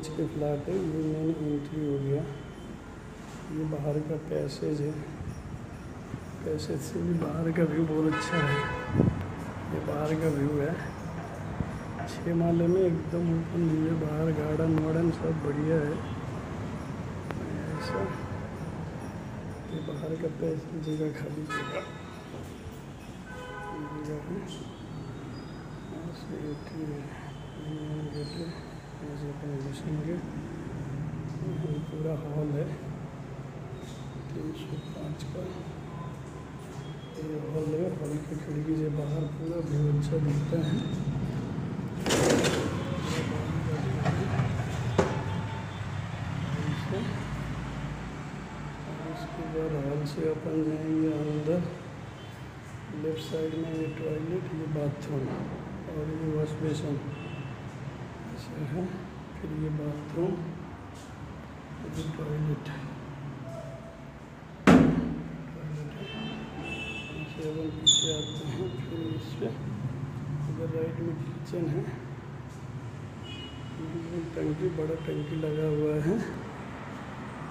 H के flat है, ये मेन एंट्री हो गया। ये बाहर का पैसेज है। पैसेज से भी बाहर का व्यू बहुत अच्छा है। ये बाहर का व्यू है। छः माले में एकदम ओपन व्यू है, बाहर गार्डन वार्डन सब बढ़िया है। ऐसा। ये बाहर का पैसेज जगह खाली जगह। जगह। है ऐसे एंट्री है मेन गेट है ऐसे अपन घुसेंगे ये पूरा हॉल है। तीन सौ पाँच का ये हॉल है। हॉल की खिड़की से बाहर पूरा व्यू अच्छा दिखता है। बाद हॉल से अपन जाएँगे अंदर। लेफ़्ट साइड में ये टॉयलेट ये बाथरूम और ये वॉश बेसन ऐसा है। फिर ये बाथरूम टॉयलेट है। पीछे आते हैं फिर इधर राइट में किचन है टंकी बड़ा टंकी लगा हुआ है।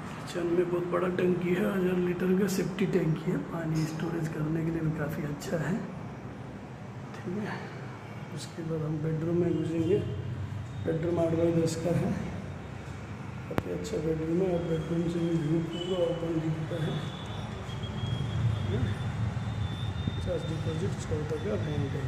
किचन में बहुत बड़ा टंकी है हज़ार लीटर का सेफ्टी टंकी है। पानी स्टोरेज करने के लिए भी काफ़ी अच्छा है ठीक है उसके बाद हम बेडरूम में घुसेंगे। बेडरूम आठ बाई दस का है। काफ़ी अच्छा बेडरूम है। और बेडरूम से भी व्यू पूरा ओपन दिखता है। पचास डिपॉजिट छोड़ का रेंट है